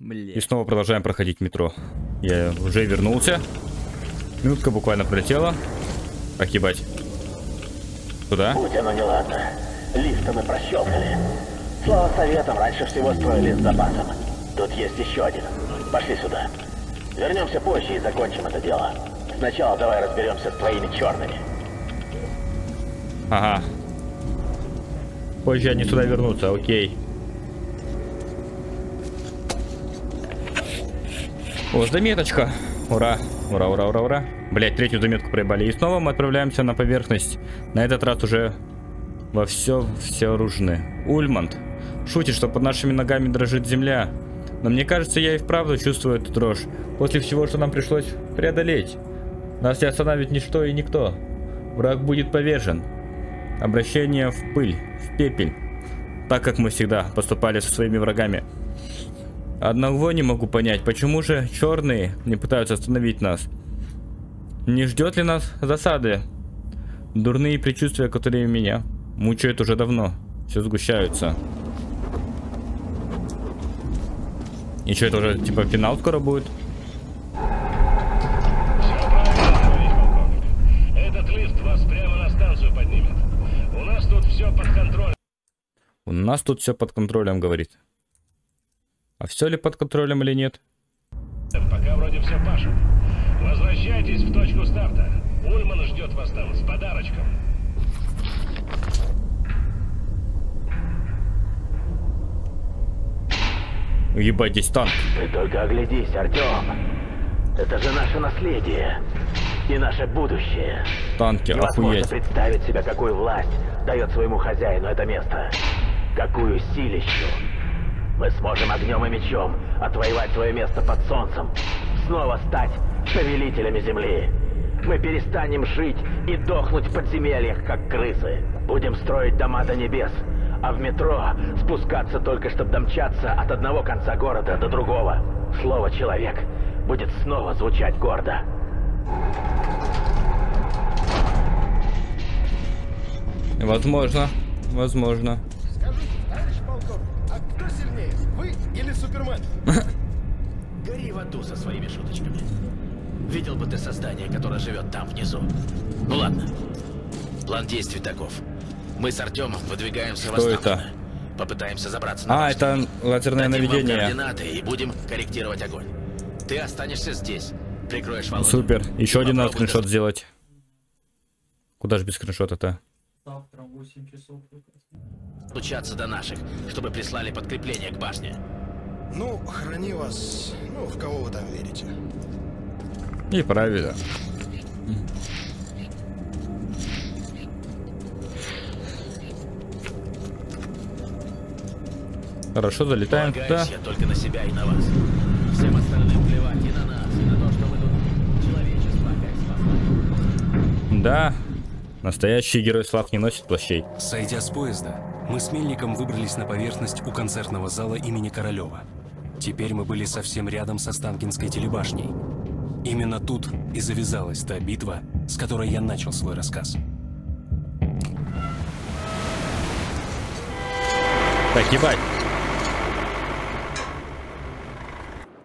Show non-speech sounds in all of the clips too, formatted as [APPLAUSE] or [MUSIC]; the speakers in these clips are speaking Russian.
И снова продолжаем проходить метро. Я уже вернулся. Минутка буквально пролетела. Так, ебать. Куда? Будь оно неладно. Лифта мы прощелкали. Слава советам, раньше всего строили с запасом. Тут есть еще один. Пошли сюда. Вернемся позже и закончим это дело. Сначала давай разберемся с твоими черными. Ага. Позже они сюда вернутся, окей. О, заметочка. Ура, ура, ура, ура, ура. Блять, третью заметку проебали. И снова мы отправляемся на поверхность. На этот раз уже во все все оружие. Ульманд. Шутит, что под нашими ногами дрожит земля. Но мне кажется, я и вправду чувствую эту дрожь. После всего, что нам пришлось преодолеть. Нас не остановит ничто и никто. Враг будет повержен. Обращение в пыль, в пепель. Так как мы всегда поступали со своими врагами. Одного не могу понять, почему же черные не пытаются остановить нас? Не ждет ли нас засады? Дурные предчувствия, которые меня мучают уже давно. Все сгущаются. И что, это уже типа финал скоро будет? У нас тут все под контролем, говорит. А все ли под контролем или нет? Пока вроде все пашет. Возвращайтесь в точку старта. Ульман ждет вас там с подарочком. Ебать, здесь танк. Ты только оглядись, Артем. Это же наше наследие. И наше будущее. Танки, Невозможно охуеть. представить себе, какую власть дает своему хозяину это место. Какую силищу. Мы сможем огнем и мечом отвоевать свое место под солнцем. Снова стать повелителями земли. Мы перестанем жить и дохнуть в подземельях, как крысы. Будем строить дома до небес. А в метро спускаться только, чтобы домчаться от одного конца города до другого. Слово «человек» будет снова звучать гордо. Возможно, возможно. Сильнее, вы или Супермен? [LAUGHS] Гори в аду со своими шуточками. Видел бы ты создание, которое живет там внизу. Ну ладно. План действий таков. Мы с Артемом выдвигаемся в Что Останкино. это? Попытаемся забраться на А, башню. это лазерное Дадим наведение. координаты и будем корректировать огонь. Ты останешься здесь. Прикроешь Володю. Супер. Еще один надо скриншот сделать. Куда же без скриншота-то? Завтра в 8 часов. Стучаться до наших, чтобы прислали подкрепление к башне. Ну, храни вас, ну, в кого вы там верите. И правильно. Хорошо, залетаем туда. Полагаюсь я только на себя и на вас. Всем остальным плевать и на нас, и на то, что мы тут человечество опять спасли. Да, настоящий герой слав не носит плащей. Сойдя с поезда, мы с Мельником выбрались на поверхность у концертного зала имени Королева. Теперь мы были совсем рядом со Станкинской телебашней. Именно тут и завязалась та битва, с которой я начал свой рассказ. Так, ебать.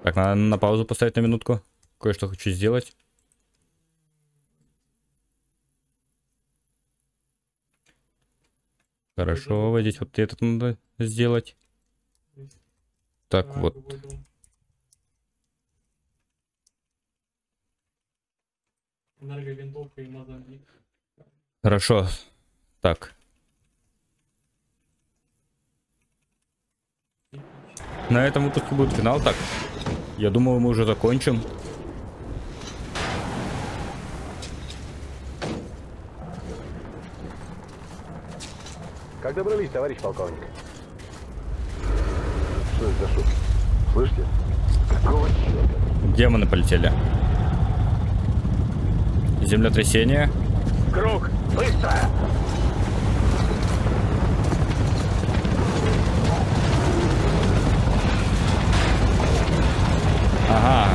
Так, надо на паузу поставить на минутку. Кое-что хочу сделать. Хорошо, вот здесь вот этот надо сделать. Так, вот. Энерговинтовка и мазовик. Хорошо. Так. На этом выпуске будет финал. Так. Я думаю, мы уже закончим. Как добрались, товарищ полковник? Что это за шум? Слышите? Какого черта? Демоны полетели. Землетрясение. Круг! Быстро! Ага.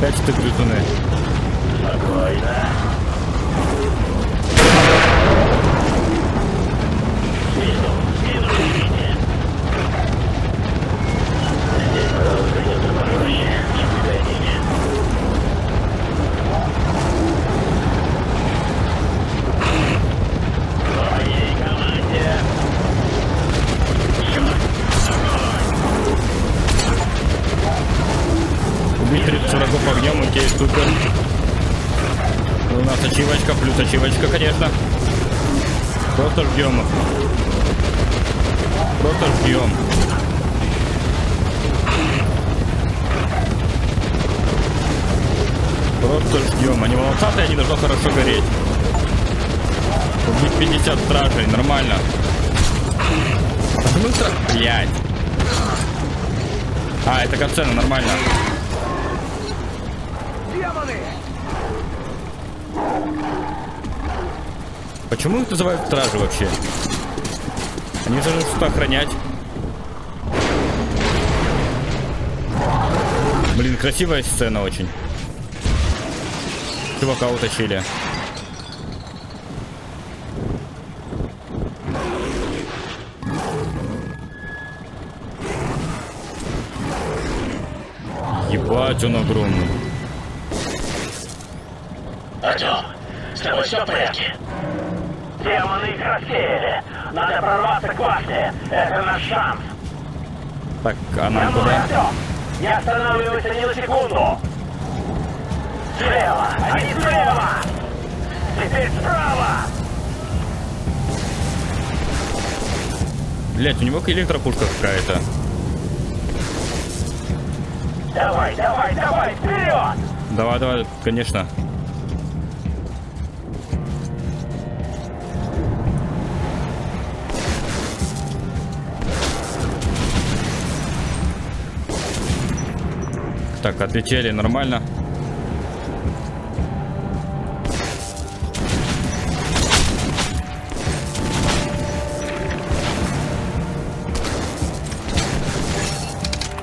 Пять штук грызуны. Спокойно. А, это катсцена, нормально. Почему их называют стражи вообще? Они же что охранять. Блин, красивая сцена очень. Чувака утащили. Ебать, он огромный. Артем, с тобой все в порядке? Демоны их рассеяли. Надо прорваться к башне. Это наш шанс. Так, а нам куда? Артем, не останавливайся ни на секунду. Слева, они слева. Теперь справа. Блять, у него электропушка какая-то. Давай, давай, давай, вперед! Давай, давай, конечно. Так, отлетели нормально.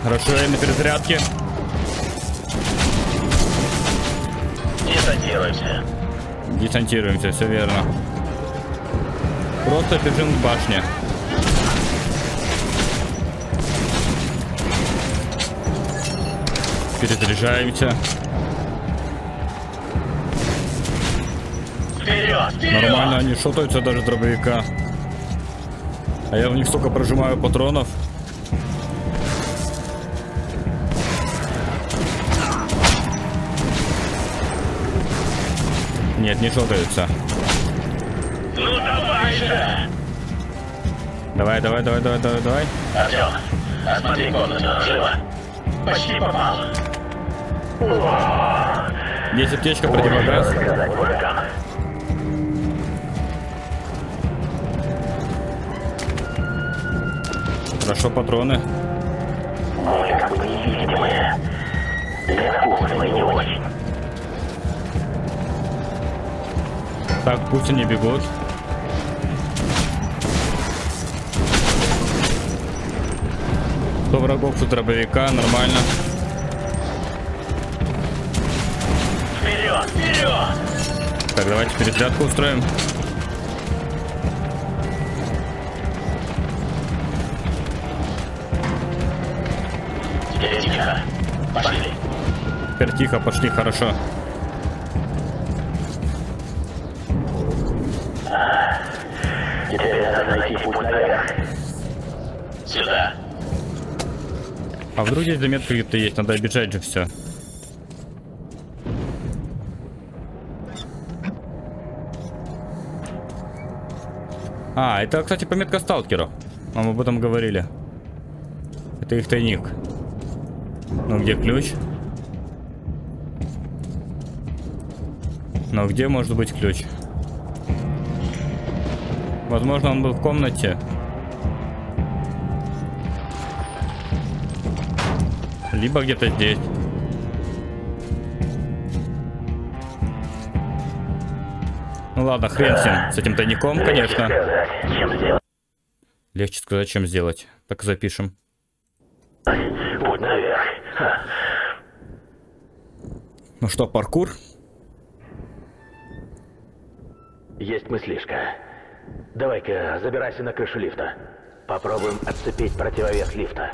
Хорошо, я на перезарядке. Десантируемся. Десантируемся, все верно. Просто бежим к башне. Перезаряжаемся. Вперед, вперед! Нормально, они шотаются даже дробовика. А я в них столько прожимаю патронов. Не шотаются. Ну давай же! Давай, давай, давай, давай, давай, давай. Артем, осмотри комнату, живо. Почти попал. Есть аптечка, противогаз. Хорошо, патроны. Мы как бы невидимые. Для мы не очень. Так, пусть они бегут. Сто врагов у дробовика, нормально. Вперед, вперед! Так, давайте перезарядку устроим. Теперь тихо. Пошли. Теперь тихо, пошли, хорошо. Теперь надо найти путь наверх. Сюда. А вдруг здесь заметка где-то есть, надо обижать же все. А, это, кстати, пометка сталкеров. Нам об этом говорили. Это их тайник. Ну, где ключ? Но где может быть ключ? Возможно, он был в комнате. Либо где-то здесь. Ну ладно, хрен с ним, с этим тайником, конечно. Легче сказать, чем сделать. Так и запишем. путь наверх. Ну что, паркур? Есть мыслишка. Давай-ка забирайся на крышу лифта. Попробуем отцепить противовес лифта.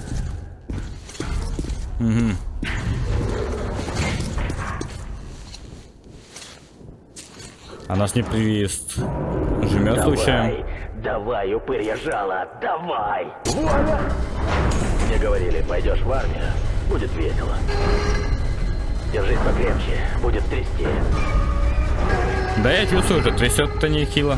А нас не привист. Жмет Давай, случаем. давай, упырья жало, давай! Мне говорили, пойдешь в армию, будет весело. Держись покрепче, будет трясти. Да я чувствую уже, трясет-то нехило.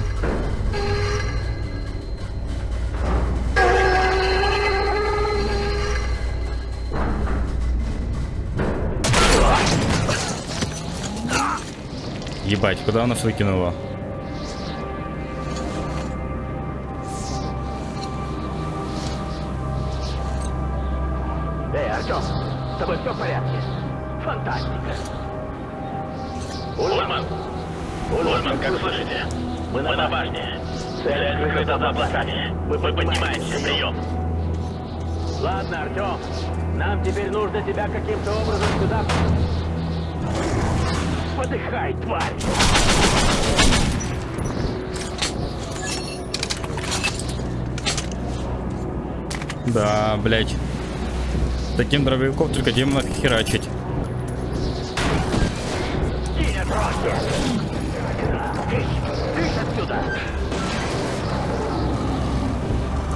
Ебать, куда у нас выкинуло? Эй, Артем, с тобой все в порядке? Фантастика. Ульман! Ульман, как слышите? Мы на, башне. Цель скрыта за облаками. Мы поднимаемся, прием. Ладно, Артем, нам теперь нужно тебя каким-то образом сюда... Подыхай, тварь! Да, блять. Таким дробовиков только демонов херачить.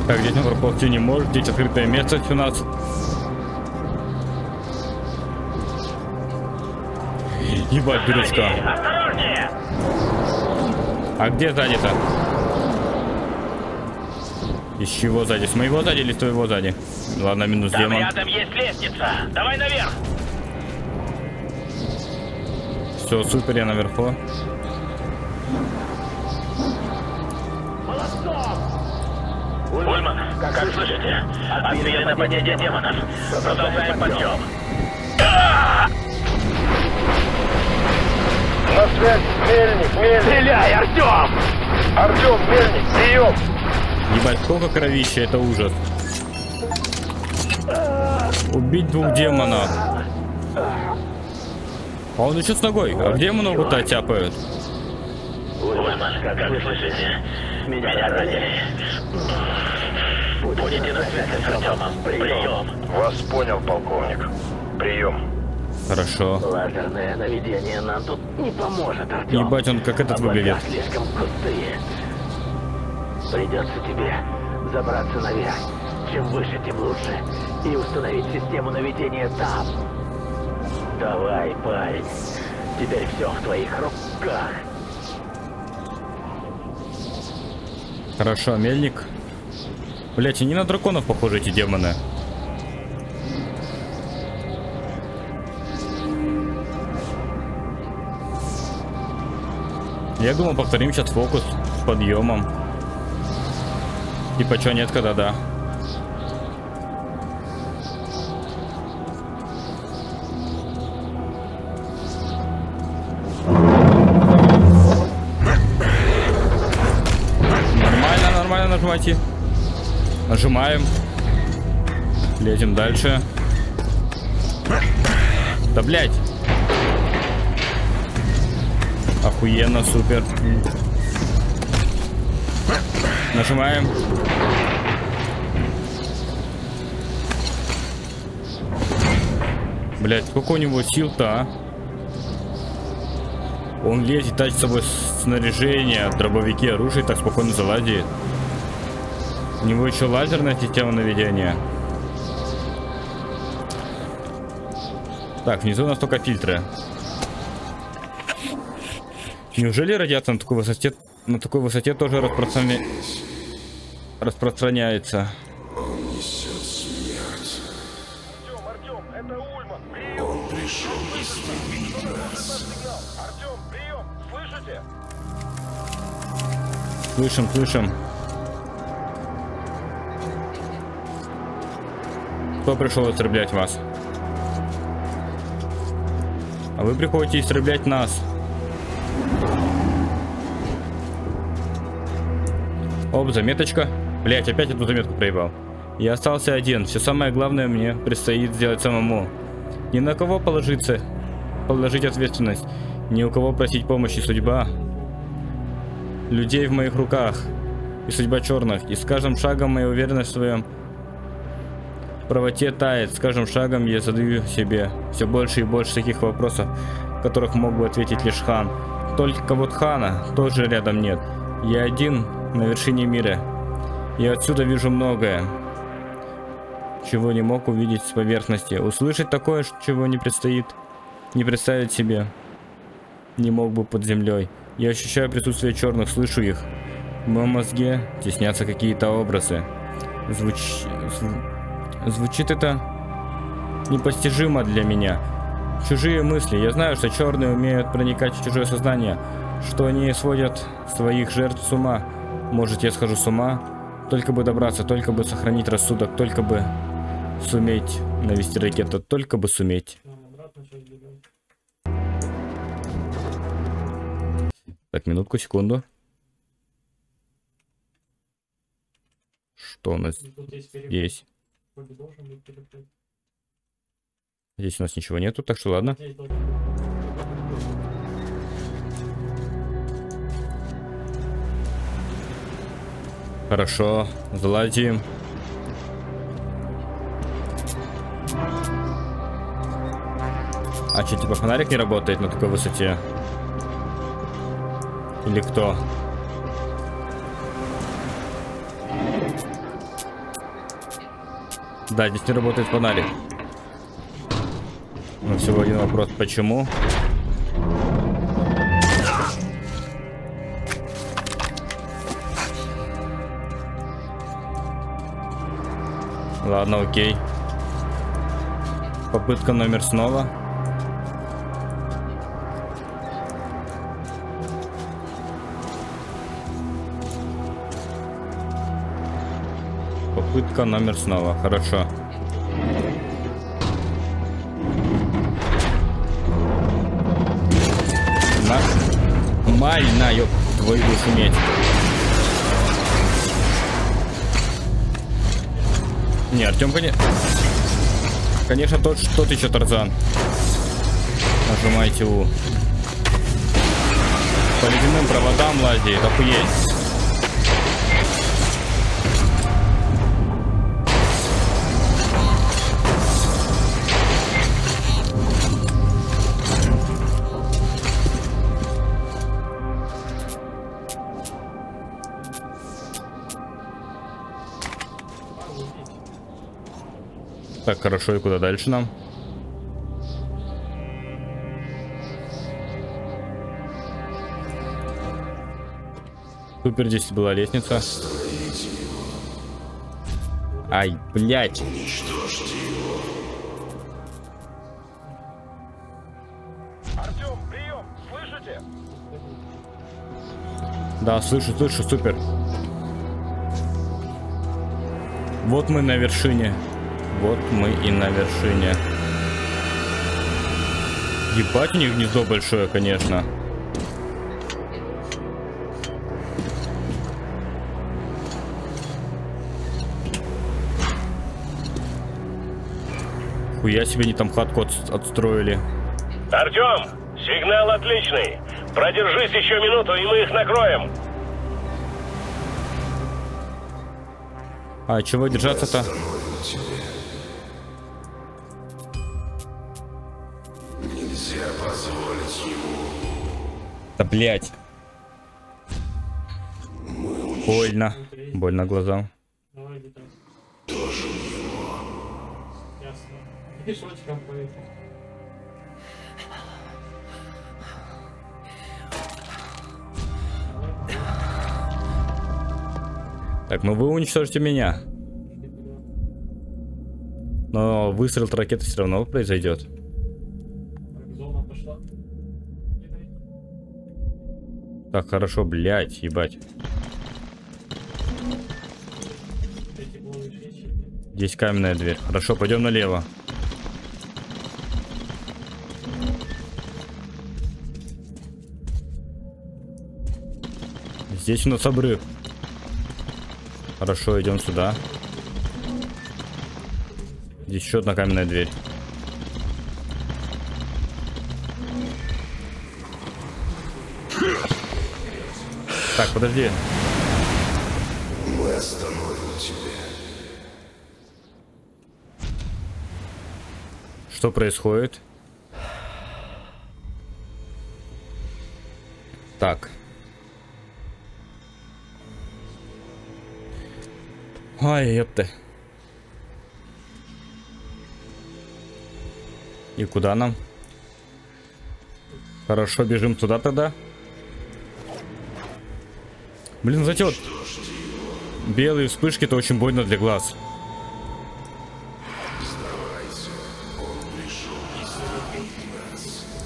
Так, здесь он проползти не может, здесь открытое место у нас. Ебать, дурачка. А где сзади-то? Из чего сзади? С моего сзади или с твоего сзади? Ладно, минус Там демон. рядом есть лестница. Давай наверх. Все, супер, я наверху. Ульман, как, слышите? Отбили нападение демонов. Продолжаем подъем. На связь, мельник, мельник. Стреляй, Артем! Артем, мельник, прием. Ебать, сколько кровища, это ужас. Убить двух демонов. А он еще с ногой. А где много-то тяпают? Ульман, как слышите? Меня ранили. Будете на связи с Артемом. Прием. Вас понял, полковник. Прием. Хорошо. Лазерное наведение нам тут не поможет, Артем. Ебать, он как этот выглядит. Облака слишком крутые. Придется тебе забраться наверх. Чем выше, тем лучше. И установить систему наведения там. Давай, парень. Теперь все в твоих руках. Хорошо, мельник. Блять, они на драконов похожи, эти демоны. Я думал, повторим сейчас фокус с подъемом. Типа, чё, нет, когда да. Нормально, нормально нажимайте. Нажимаем. Лезем дальше. Да блять. Охуенно, супер. Нажимаем. Блять, сколько у него сил-то, а? Он лезет, тащит с собой снаряжение, дробовики, оружие, так спокойно залазит. У него еще лазерная система наведения. Так, внизу у нас только фильтры. Неужели радиация на такой высоте, на такой высоте тоже распространя... распространяется? Слышим, слышим. Кто пришел истреблять вас? А вы приходите истреблять нас. Оп, заметочка. Блять, опять эту заметку проебал. Я остался один. Все самое главное мне предстоит сделать самому. Ни на кого положиться, положить ответственность. Ни у кого просить помощи судьба. Людей в моих руках. И судьба черных. И с каждым шагом моя уверенность в своем правоте тает. С каждым шагом я задаю себе все больше и больше таких вопросов, которых мог бы ответить лишь хан. Только вот хана тоже рядом нет. Я один на вершине мира. И отсюда вижу многое, чего не мог увидеть с поверхности. Услышать такое, чего не предстоит. не представить себе. Не мог бы под землей. Я ощущаю присутствие черных, слышу их. В моем мозге теснятся какие-то образы. Звуч... зв- Звучит это непостижимо для меня. Чужие мысли. Я знаю, что черные умеют проникать в чужое сознание, что они сводят своих жертв с ума. Может, я схожу с ума? Только бы добраться, только бы сохранить рассудок, только бы суметь навести ракету, только бы суметь. Так, минутку, секунду. Что у нас здесь? Здесь у нас ничего нету, так что ладно. Хорошо, залазим. А что, типа фонарик не работает на такой высоте? Или кто? Да, здесь не работает фонарик. Но всего один вопрос, почему? Ладно, окей. Попытка номер снова. Попытка номер снова. Хорошо. На. Маль, на, ёб твою шуметь. Не, Артем, конечно... Конечно, тот, что ты еще, Тарзан. Нажимайте У. По ледяным проводам лазит, охуеть. Так, хорошо, и куда дальше нам? Супер, здесь была лестница. Ай, блядь. Артем, прием! Слышите? Да, слышу, слышу, супер. Вот мы на вершине. Вот мы и на вершине. Ебать, у них гнездо большое, конечно. Хуя себе они там хатку от- отстроили. Артем, сигнал отличный. Продержись еще минуту, и мы их накроем. А чего держаться-то? Да блять. Больно. Больно глазам. Давай. Тоже его. Ясно. Пешочком поехал. Так, ну вы уничтожите меня. Но выстрел ракеты все равно произойдет. Так, хорошо, блять, ебать. Здесь каменная дверь. Хорошо, пойдем налево. Здесь у нас обрыв. Хорошо, идем сюда. Здесь еще одна каменная дверь. Так, подожди. Что происходит? Так. Ай, ёпты. И куда нам? Хорошо, бежим туда тогда. Блин, вот белые вспышки, это очень больно для глаз.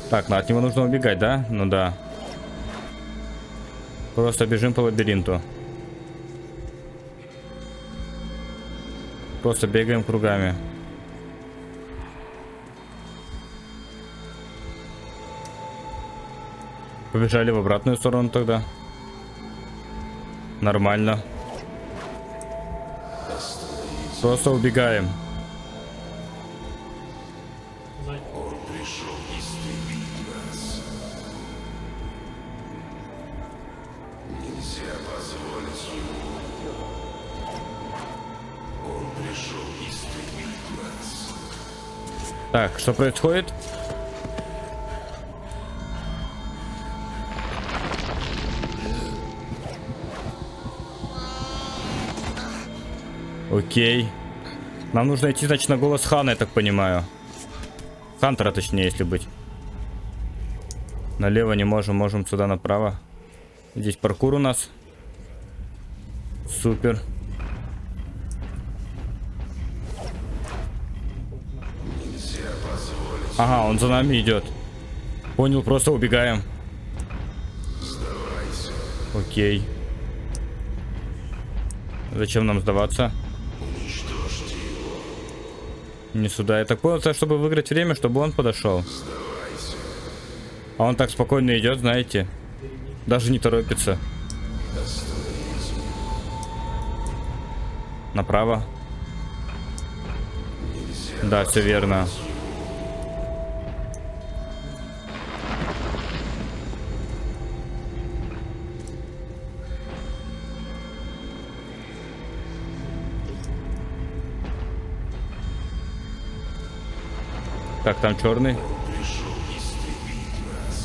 Так, ну от него нужно убегать, да? Ну да. Просто бежим по лабиринту. Просто бегаем кругами. Побежали в обратную сторону тогда. Нормально. Просто убегаем. Так, что происходит? Окей. Нам нужно идти, значит, на голос Хана, я так понимаю. Хантера, точнее, если быть. Налево не можем, можем сюда направо. Здесь паркур у нас. Супер. Ага, он за нами идет. Понял, просто убегаем. Окей. Зачем нам сдаваться? Не сюда. Я так понял, чтобы выиграть время, чтобы он подошел. А он так спокойно идет, знаете. Даже не торопится. Направо. Да, все верно. Так, там черный.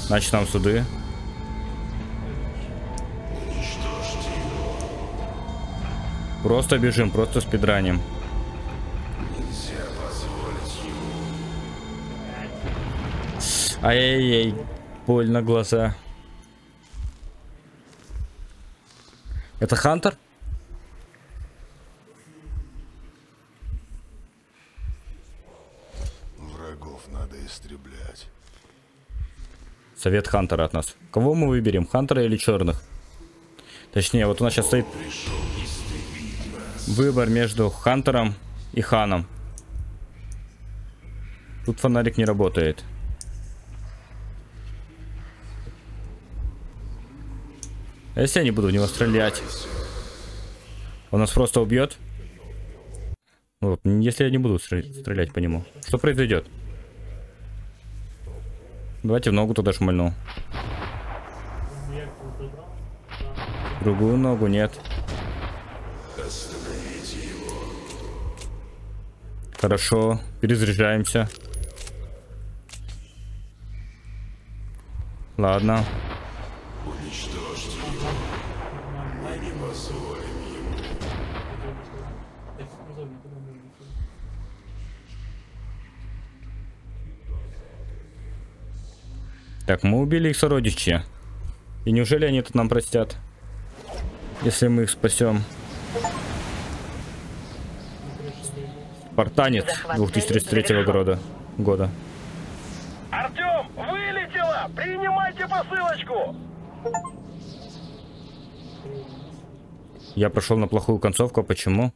Значит, нам суды. Просто бежим, просто спидраним. Ай-яй-яй, больно глаза. Это Хантер? Врагов надо истреблять. Совет Хантера от нас. Кого мы выберем, Хантера или черных? Точнее, вот у нас сейчас стоит выбор между Хантером и Ханом. Тут фонарик не работает. А если я не буду в него стрелять? Он нас просто убьет? Вот, если я не буду стрелять, по нему. Что произойдет? Давайте в ногу туда шмальну. Другую ногу нет. Хорошо, перезаряжаемся. Ладно. Так, мы убили их сородичи. И неужели они тут нам простят? Если мы их спасем. Спартанец 2033 года. года. Артем, вылетело! Принимайте посылочку! Я прошел на плохую концовку, а почему?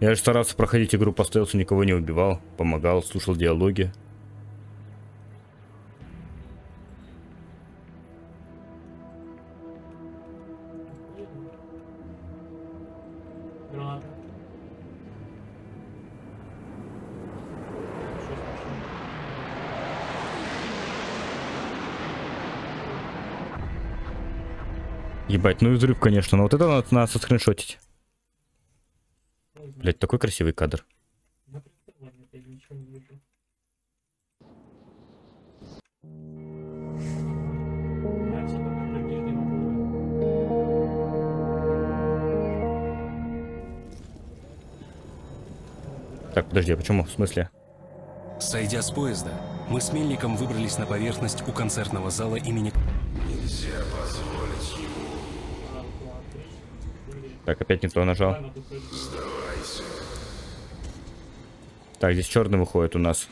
Я же старался проходить игру по стелсу, никого не убивал, помогал, слушал диалоги. Ебать, ну и взрыв, конечно, но вот это надо, надо соскриншотить. Блять, такой красивый кадр. Так, подожди, а почему? В смысле? Сойдя с поезда, мы с Мельником выбрались на поверхность у концертного зала имени... Два, три, четыре. Так, опять не то нажал. Прыгнул. Так, здесь черный выходит у нас.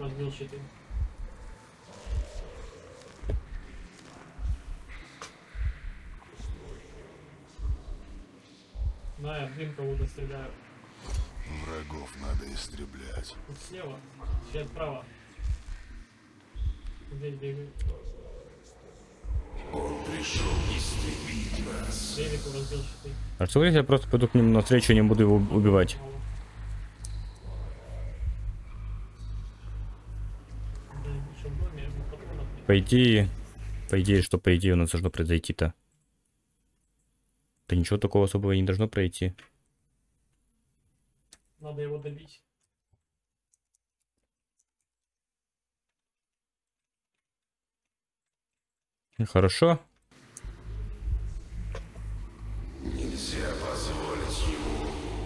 Разбил щиты. Да, я дым кого-то стреляю. Врагов надо истреблять. Тут слева, сейчас справа. Здесь бегает. Пришел истребить нас. А что если я просто пойду к нему навстречу и не буду его убивать? По идее, по идее, что по идее у нас должно произойти-то? Да ничего такого особого не должно пройти. Надо его добить. Хорошо.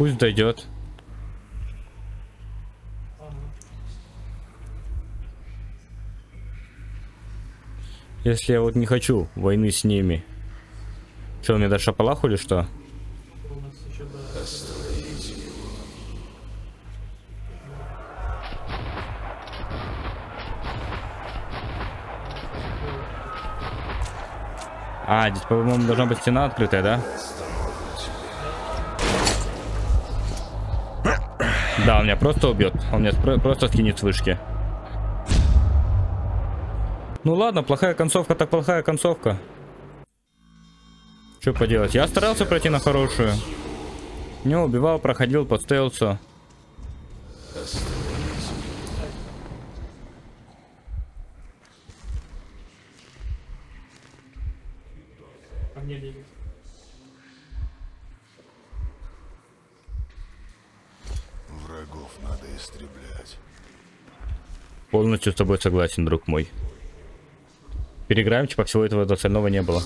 Пусть дойдет. Если я вот не хочу войны с ними. Что, мне дашь шапалаху или что? А, здесь, по-моему, должна быть стена открытая, да? Да, он меня просто убьет. Он меня просто скинет с вышки. Ну ладно, плохая концовка, так плохая концовка. Что поделать? Я старался пройти на хорошую. Не убивал, проходил по. Ко мне бегает. Врагов надо истреблять. Полностью с тобой согласен, друг мой. Переиграем, типа всего этого остального не было.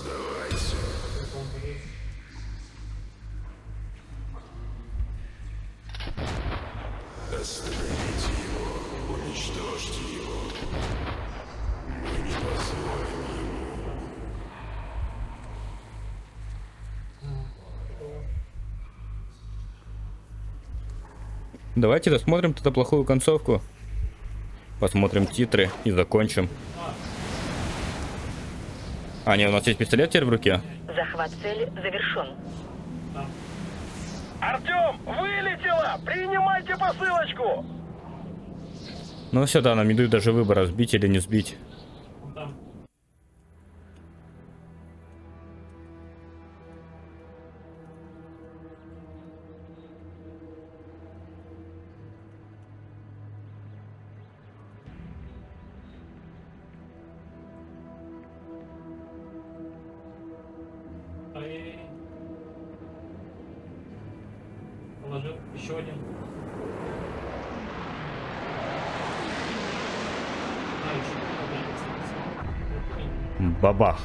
Давайте досмотрим тогда плохую концовку. Посмотрим титры и закончим. А, не, у нас есть пистолет теперь в руке. Захват цели завершен. Артем, вылетело! Принимайте посылочку! Ну все, да, нам не дают даже выбора, сбить или не сбить. Еще один. А, еще подожди. Бабах.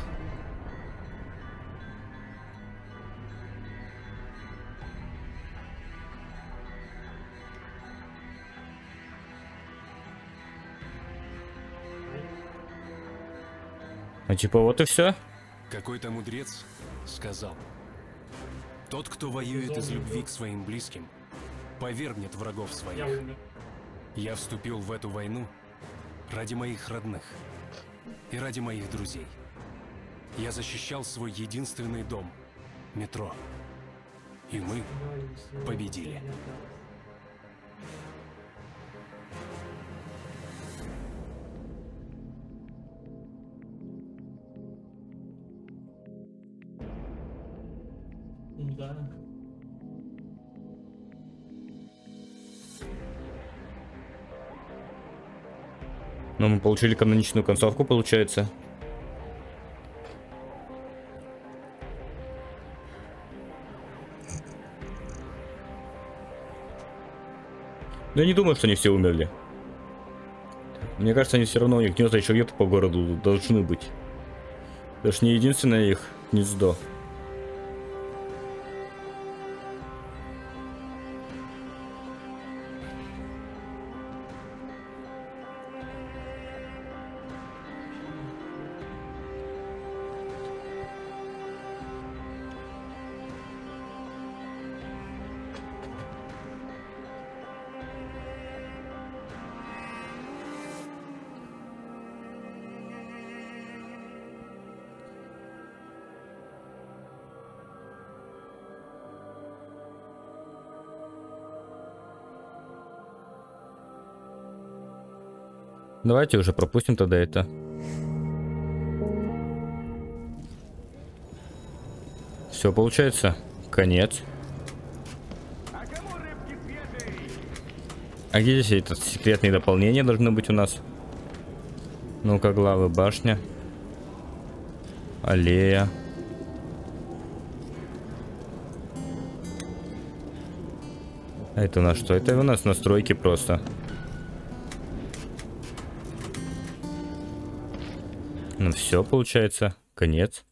А типа вот и все. Какой-то мудрец сказал, «Тот, кто воюет из любви к своим близким, повергнет врагов своих. Я вступил в эту войну ради моих родных и ради моих друзей. Я защищал свой единственный дом — метро. И мы победили. Да. Ну, мы получили каноничную концовку, получается. Да я не думаю, что они все умерли. Мне кажется, они все равно, у них гнезда еще где-то по городу должны быть. Это ж не единственное их гнездо. Давайте уже пропустим тогда это. Все получается. Конец. А где здесь это секретные дополнения должны быть у нас? Ну-ка, главы башня. Аллея. А это у нас что? Это у нас настройки просто. Все, получается. Конец.